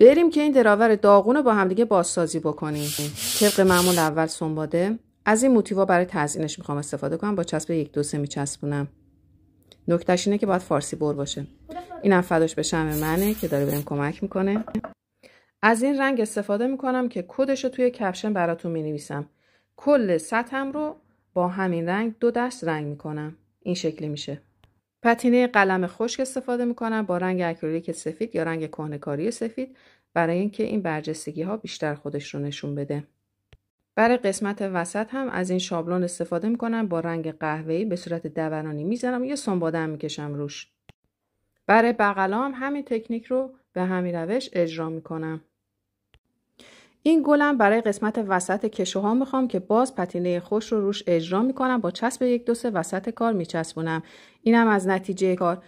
بریم که این دراور داغون رو با همدیگه بازسازی بکنیم. طبق معمول اول سنباده از این موتیوا برای تزیینش می‌خوام استفاده کنم با چسب یک دو سه میچسبونم. نکتهش اینه که باید فارسی بر باشه. اینم فداش به شم منه که داره بهم کمک می‌کنه. از این رنگ استفاده می‌کنم که کدش رو توی کپشن براتون می‌نویسم. کل سطحم رو با همین رنگ دو دست رنگ می‌کنم. این شکلی میشه. پتینه قلم خشک استفاده می‌کنم با رنگ اکریلیک سفید یا رنگ کهنکاری سفید برای اینکه این برجستگی ها بیشتر خودش رو نشون بده. برای قسمت وسط هم از این شابلون استفاده می‌کنم با رنگ قهوه‌ای به صورت دورانی می‌زنم سنباده هم می‌کشم روش. برای بغلا هم همین تکنیک رو به همین روش اجرا می‌کنم. این گلم برای قسمت وسط کشوها می‌خوام که باز پتینه خوش رو روش اجرا می‌کنم با چسب یک دو سه وسط کار میچسبونم. اینم از نتیجه کار.